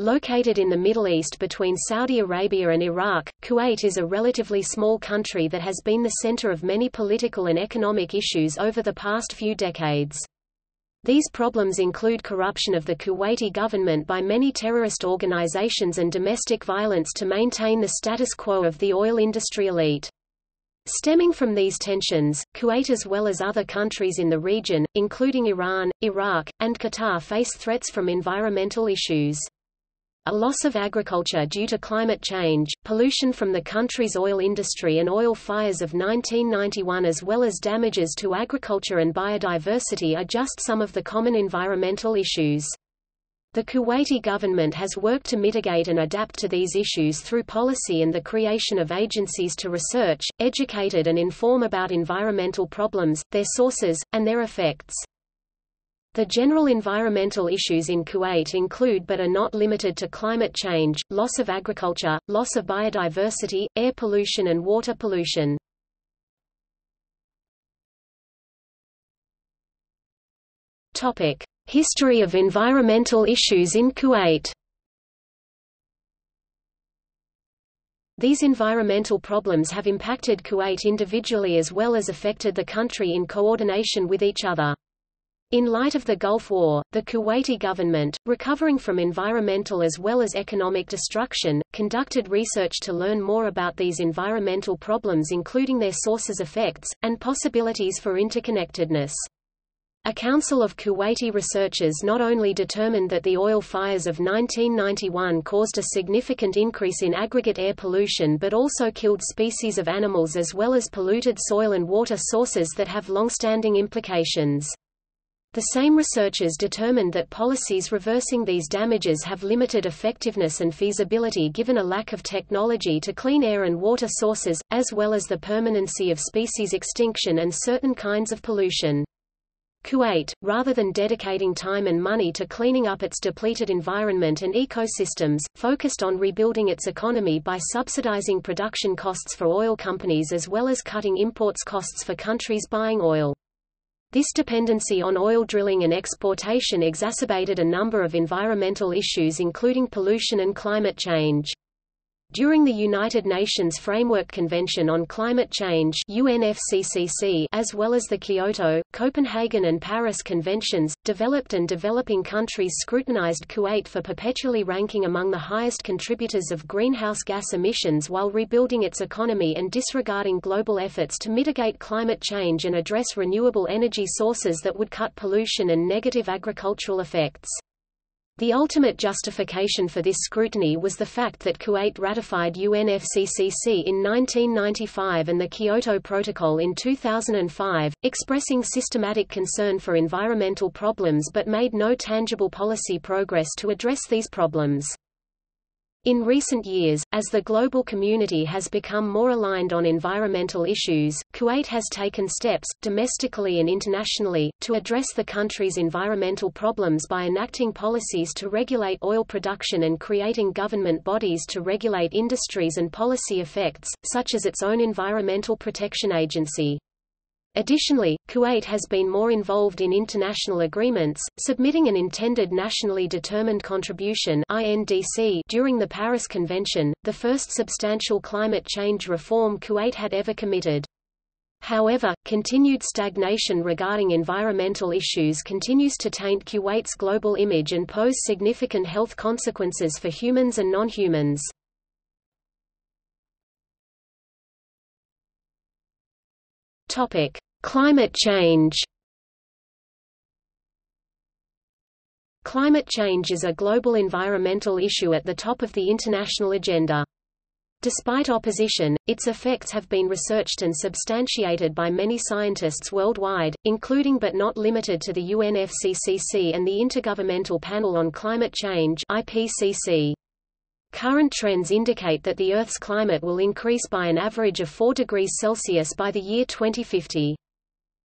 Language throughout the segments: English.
Located in the Middle East between Saudi Arabia and Iraq, Kuwait is a relatively small country that has been the center of many political and economic issues over the past few decades. These problems include corruption of the Kuwaiti government by many terrorist organizations and domestic violence to maintain the status quo of the oil industry elite. Stemming from these tensions, Kuwait as well as other countries in the region, including Iran, Iraq, and Qatar face threats from environmental issues a loss of agriculture due to climate change, pollution from the country's oil industry and oil fires of 1991 as well as damages to agriculture and biodiversity are just some of the common environmental issues. The Kuwaiti government has worked to mitigate and adapt to these issues through policy and the creation of agencies to research, educate and inform about environmental problems, their sources, and their effects. The general environmental issues in Kuwait include but are not limited to climate change, loss of agriculture, loss of biodiversity, air pollution and water pollution. Topic: History of environmental issues in Kuwait. These environmental problems have impacted Kuwait individually as well as affected the country in coordination with each other. In light of the Gulf War, the Kuwaiti government, recovering from environmental as well as economic destruction, conducted research to learn more about these environmental problems including their sources effects, and possibilities for interconnectedness. A council of Kuwaiti researchers not only determined that the oil fires of 1991 caused a significant increase in aggregate air pollution but also killed species of animals as well as polluted soil and water sources that have long-standing implications. The same researchers determined that policies reversing these damages have limited effectiveness and feasibility given a lack of technology to clean air and water sources, as well as the permanency of species extinction and certain kinds of pollution. Kuwait, rather than dedicating time and money to cleaning up its depleted environment and ecosystems, focused on rebuilding its economy by subsidizing production costs for oil companies as well as cutting imports costs for countries buying oil. This dependency on oil drilling and exportation exacerbated a number of environmental issues including pollution and climate change. During the United Nations Framework Convention on Climate Change UNFCCC, as well as the Kyoto, Copenhagen and Paris Conventions, developed and developing countries scrutinized Kuwait for perpetually ranking among the highest contributors of greenhouse gas emissions while rebuilding its economy and disregarding global efforts to mitigate climate change and address renewable energy sources that would cut pollution and negative agricultural effects. The ultimate justification for this scrutiny was the fact that Kuwait ratified UNFCCC in 1995 and the Kyoto Protocol in 2005, expressing systematic concern for environmental problems but made no tangible policy progress to address these problems. In recent years, as the global community has become more aligned on environmental issues, Kuwait has taken steps, domestically and internationally, to address the country's environmental problems by enacting policies to regulate oil production and creating government bodies to regulate industries and policy effects, such as its own Environmental Protection Agency. Additionally, Kuwait has been more involved in international agreements, submitting an intended nationally determined contribution (INDC) during the Paris Convention, the first substantial climate change reform Kuwait had ever committed. However, continued stagnation regarding environmental issues continues to taint Kuwait's global image and pose significant health consequences for humans and non-humans. Topic: Climate change Climate change is a global environmental issue at the top of the international agenda. Despite opposition, its effects have been researched and substantiated by many scientists worldwide, including but not limited to the UNFCCC and the Intergovernmental Panel on Climate Change IPCC. Current trends indicate that the Earth's climate will increase by an average of 4 degrees Celsius by the year 2050.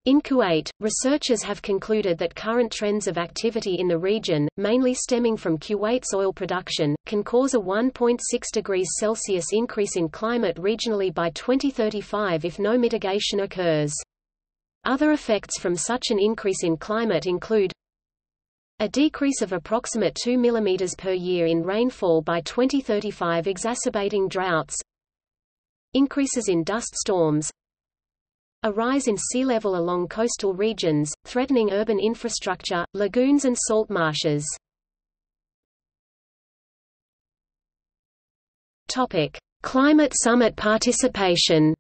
In Kuwait, researchers have concluded that current trends of activity in the region, mainly stemming from Kuwait's oil production, can cause a 1.6 degrees Celsius increase in climate regionally by 2035 if no mitigation occurs. Other effects from such an increase in climate include A decrease of approximate 2 mm per year in rainfall by 2035 exacerbating droughts. Increases in dust storms. A rise in sea level along coastal regions, threatening urban infrastructure, lagoons and salt marshes. Topic: Climate Summit participation.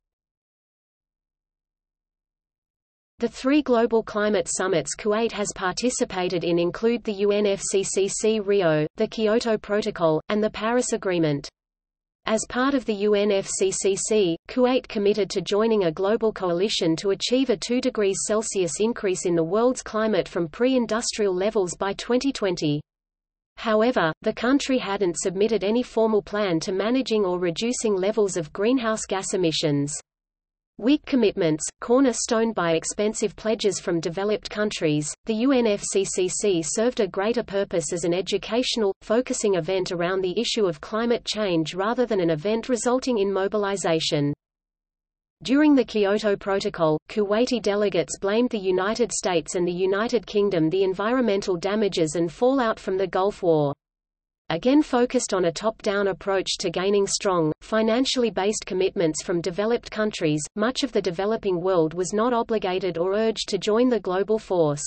The three global climate summits Kuwait has participated in include the UNFCCC Rio, the Kyoto Protocol, and the Paris Agreement. As part of the UNFCCC, Kuwait committed to joining a global coalition to achieve a 2 degrees Celsius increase in the world's climate from pre-industrial levels by 2020. However, the country hadn't submitted any formal plan to managing or reducing levels of greenhouse gas emissions. Weak commitments, cornerstoned by expensive pledges from developed countries, the UNFCCC served a greater purpose as an educational, focusing event around the issue of climate change rather than an event resulting in mobilization. During the Kyoto Protocol, Kuwaiti delegates blamed the United States and the United Kingdom the environmental damages and fallout from the Gulf War again focused on a top-down approach to gaining strong, financially based commitments from developed countries. Much of the developing world was not obligated or urged to join the global force.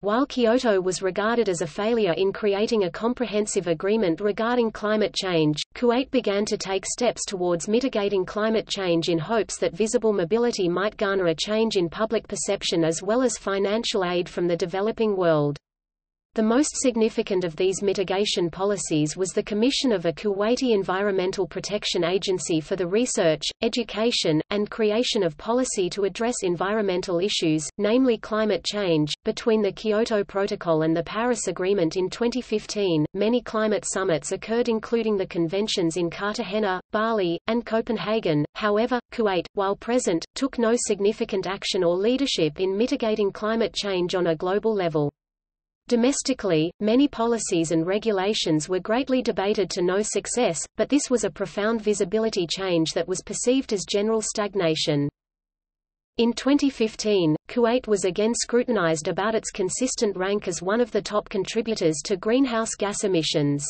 While Kyoto was regarded as a failure in creating a comprehensive agreement regarding climate change, Kuwait began to take steps towards mitigating climate change in hopes that visible mobility might garner a change in public perception as well as financial aid from the developing world. The most significant of these mitigation policies was the commission of a Kuwaiti Environmental Protection Agency for the research, education, and creation of policy to address environmental issues, namely climate change. Between the Kyoto Protocol and the Paris Agreement in 2015, many climate summits occurred including the conventions in Cartagena, Bali, and Copenhagen. However, Kuwait, while present, took no significant action or leadership in mitigating climate change on a global level. Domestically, many policies and regulations were greatly debated to no success, but this was a profound visibility change that was perceived as general stagnation. In 2015, Kuwait was again scrutinized about its consistent rank as one of the top contributors to greenhouse gas emissions.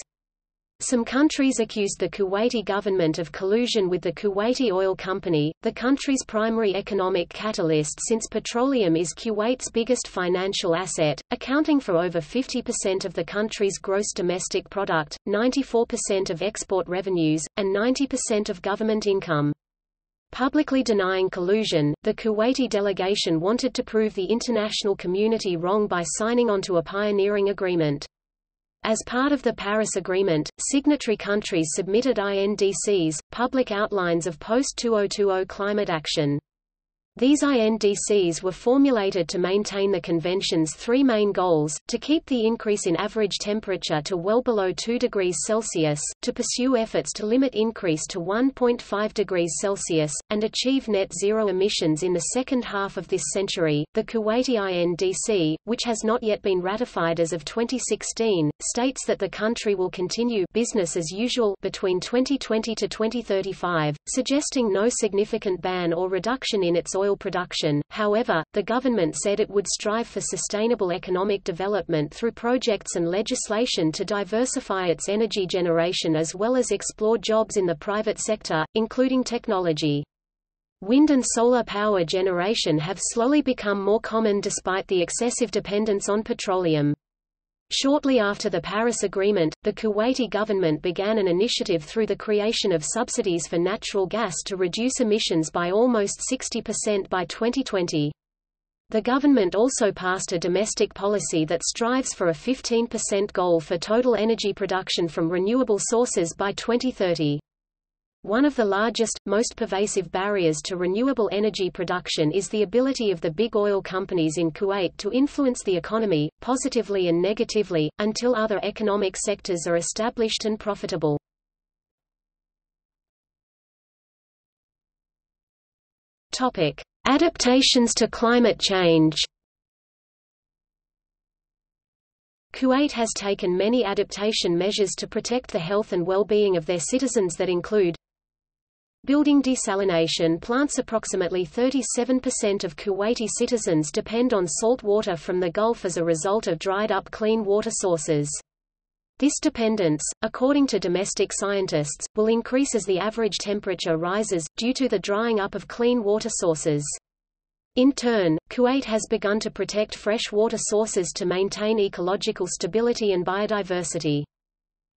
Some countries accused the Kuwaiti government of collusion with the Kuwaiti Oil Company, the country's primary economic catalyst since petroleum is Kuwait's biggest financial asset, accounting for over 50% of the country's gross domestic product, 94% of export revenues, and 90% of government income. Publicly denying collusion, the Kuwaiti delegation wanted to prove the international community wrong by signing onto a pioneering agreement. As part of the Paris Agreement, signatory countries submitted INDCs, public outlines of post-2020 climate action. These INDCs were formulated to maintain the Convention's three main goals, to keep the increase in average temperature to well below 2 degrees Celsius, to pursue efforts to limit increase to 1.5 degrees Celsius, and achieve net zero emissions in the second half of this century. The Kuwaiti INDC, which has not yet been ratified as of 2016, states that the country will continue business as usual between 2020 to 2035, suggesting no significant ban or reduction in its oil production. However, the government said it would strive for sustainable economic development through projects and legislation to diversify its energy generation as well as explore jobs in the private sector, including technology. Wind and solar power generation have slowly become more common despite the excessive dependence on petroleum. Shortly after the Paris Agreement, the Kuwaiti government began an initiative through the creation of subsidies for natural gas to reduce emissions by almost 60% by 2020. The government also passed a domestic policy that strives for a 15% goal for total energy production from renewable sources by 2030. One of the largest, most pervasive barriers to renewable energy production is the ability of the big oil companies in Kuwait to influence the economy, positively and negatively, until other economic sectors are established and profitable. Topic. Adaptations to climate change Kuwait has taken many adaptation measures to protect the health and well-being of their citizens that include Building desalination plants Approximately 37% of Kuwaiti citizens depend on salt water from the Gulf as a result of dried-up clean water sources. This dependence, according to domestic scientists, will increase as the average temperature rises, due to the drying up of clean water sources. In turn, Kuwait has begun to protect fresh water sources to maintain ecological stability and biodiversity.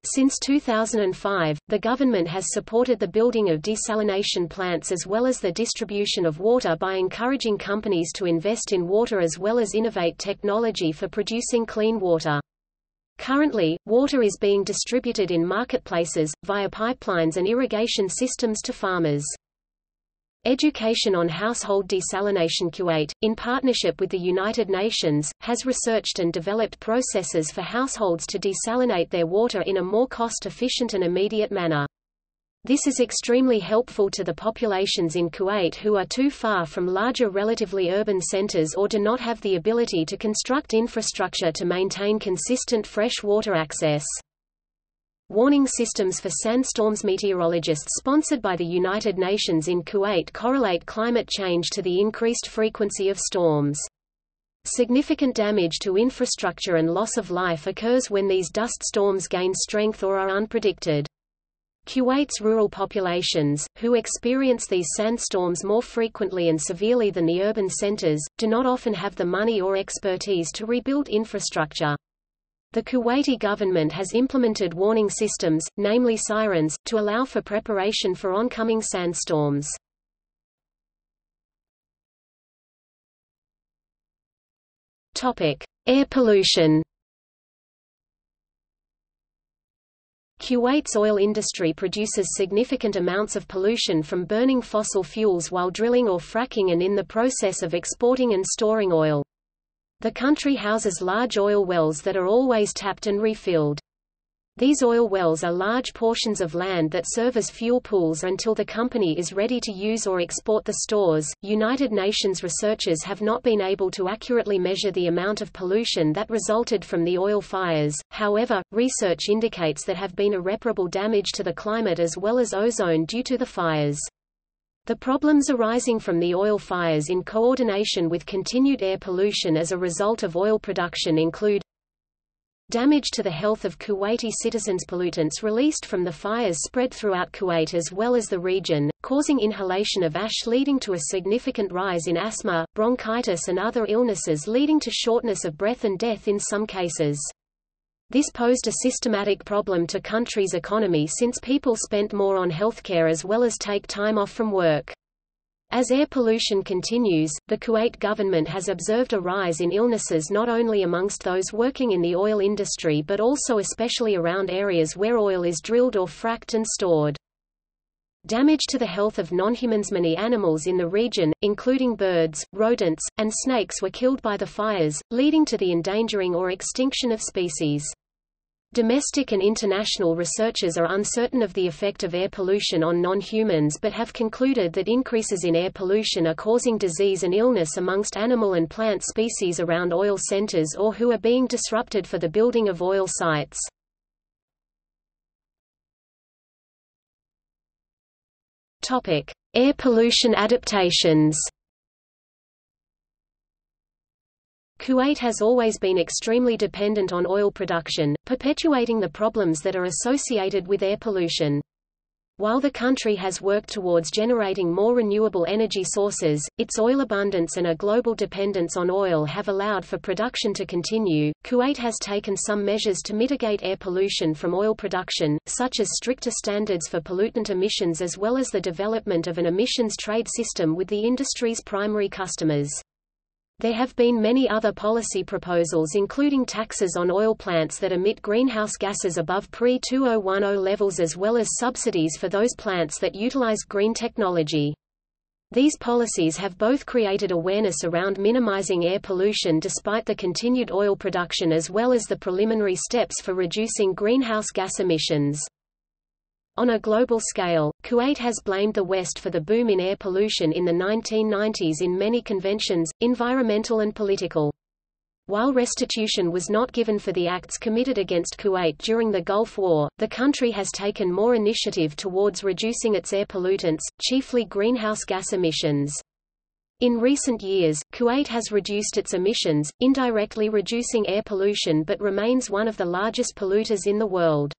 Since 2005, the government has supported the building of desalination plants as well as the distribution of water by encouraging companies to invest in water as well as innovate technology for producing clean water. Currently, water is being distributed in marketplaces, via pipelines and irrigation systems to farmers. Education on Household Desalination Kuwait, in partnership with the United Nations, has researched and developed processes for households to desalinate their water in a more cost-efficient and immediate manner. This is extremely helpful to the populations in Kuwait who are too far from larger relatively urban centers or do not have the ability to construct infrastructure to maintain consistent fresh water access. Warning systems for sandstorms Meteorologists sponsored by the United Nations in Kuwait correlate climate change to the increased frequency of storms. Significant damage to infrastructure and loss of life occurs when these dust storms gain strength or are unpredicted. Kuwait's rural populations, who experience these sandstorms more frequently and severely than the urban centers, do not often have the money or expertise to rebuild infrastructure. The Kuwaiti government has implemented warning systems, namely sirens, to allow for preparation for oncoming sandstorms. Air pollution Kuwait's oil industry produces significant amounts of pollution from burning fossil fuels while drilling or fracking and in the process of exporting and storing oil. The country houses large oil wells that are always tapped and refilled. These oil wells are large portions of land that serve as fuel pools until the company is ready to use or export the stores. United Nations researchers have not been able to accurately measure the amount of pollution that resulted from the oil fires, however, research indicates that have been irreparable damage to the climate as well as ozone due to the fires. The problems arising from the oil fires in coordination with continued air pollution as a result of oil production include Damage to the health of Kuwaiti citizens Pollutants released from the fires spread throughout Kuwait as well as the region, causing inhalation of ash leading to a significant rise in asthma, bronchitis and other illnesses leading to shortness of breath and death in some cases. This posed a systematic problem to countries' economy since people spent more on healthcare as well as take time off from work. As air pollution continues, the Kuwait government has observed a rise in illnesses not only amongst those working in the oil industry but also especially around areas where oil is drilled or fracked and stored. Damage to the health of non-humans Many animals in the region, including birds, rodents, and snakes were killed by the fires, leading to the endangering or extinction of species. Domestic and international researchers are uncertain of the effect of air pollution on non-humans but have concluded that increases in air pollution are causing disease and illness amongst animal and plant species around oil centers or who are being disrupted for the building of oil sites. Air pollution adaptations Kuwait has always been extremely dependent on oil production, perpetuating the problems that are associated with air pollution. While the country has worked towards generating more renewable energy sources, its oil abundance and a global dependence on oil have allowed for production to continue. Kuwait has taken some measures to mitigate air pollution from oil production, such as stricter standards for pollutant emissions as well as the development of an emissions trade system with the industry's primary customers. There have been many other policy proposals including taxes on oil plants that emit greenhouse gases above pre-2010 levels as well as subsidies for those plants that utilize green technology. These policies have both created awareness around minimizing air pollution despite the continued oil production as well as the preliminary steps for reducing greenhouse gas emissions. On a global scale, Kuwait has blamed the West for the boom in air pollution in the 1990s in many conventions, environmental and political. While restitution was not given for the acts committed against Kuwait during the Gulf War, the country has taken more initiative towards reducing its air pollutants, chiefly greenhouse gas emissions. In recent years, Kuwait has reduced its emissions, indirectly reducing air pollution but remains one of the largest polluters in the world.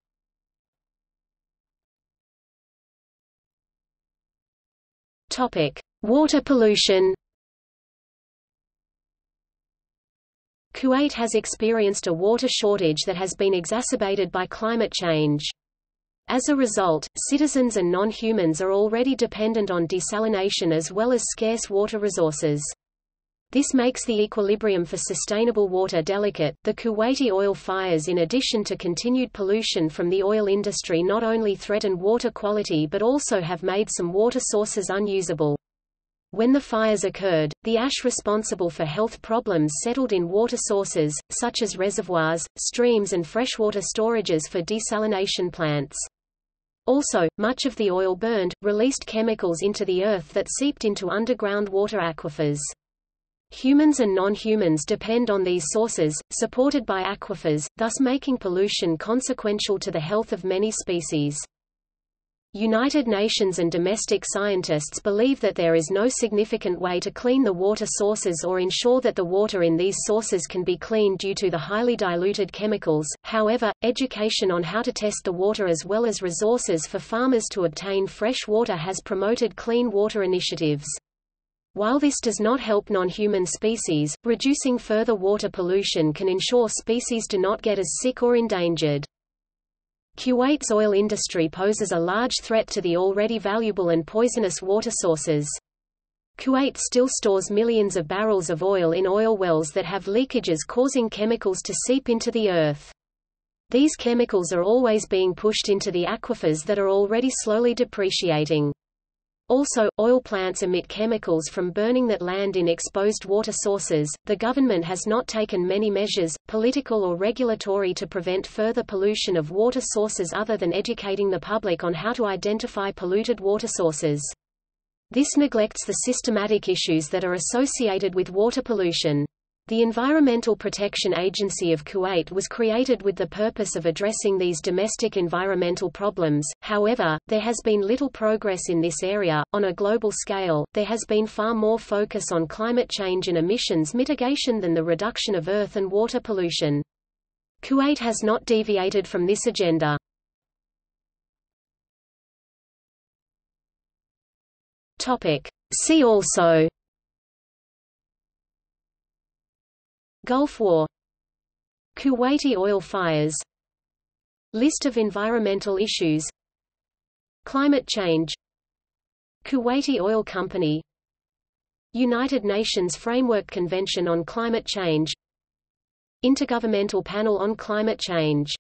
Water pollution Kuwait has experienced a water shortage that has been exacerbated by climate change. As a result, citizens and non-humans are already dependent on desalination as well as scarce water resources. This makes the equilibrium for sustainable water delicate. The Kuwaiti oil fires, in addition to continued pollution from the oil industry, not only threaten water quality but also have made some water sources unusable. When the fires occurred, the ash responsible for health problems settled in water sources, such as reservoirs, streams and freshwater storages for desalination plants. Also, much of the oil burned, released chemicals into the earth that seeped into underground water aquifers. Humans and non-humans depend on these sources, supported by aquifers, thus making pollution consequential to the health of many species. United Nations and domestic scientists believe that there is no significant way to clean the water sources or ensure that the water in these sources can be cleaned due to the highly diluted chemicals. However, education on how to test the water as well as resources for farmers to obtain fresh water has promoted clean water initiatives. While this does not help non-human species, reducing further water pollution can ensure species do not get as sick or endangered. Kuwait's oil industry poses a large threat to the already valuable and poisonous water sources. Kuwait still stores millions of barrels of oil in oil wells that have leakages causing chemicals to seep into the earth. These chemicals are always being pushed into the aquifers that are already slowly depreciating. Also, oil plants emit chemicals from burning that land in exposed water sources. The government has not taken many measures, political or regulatory, to prevent further pollution of water sources other than educating the public on how to identify polluted water sources. This neglects the systematic issues that are associated with water pollution. The Environmental Protection Agency of Kuwait was created with the purpose of addressing these domestic environmental problems, however, there has been little progress in this area. On a global scale, there has been far more focus on climate change and emissions mitigation than the reduction of earth and water pollution. Kuwait has not deviated from this agenda. See also Gulf War Kuwaiti oil fires List of environmental issues Climate change Kuwaiti Oil Company United Nations Framework Convention on Climate Change Intergovernmental Panel on Climate Change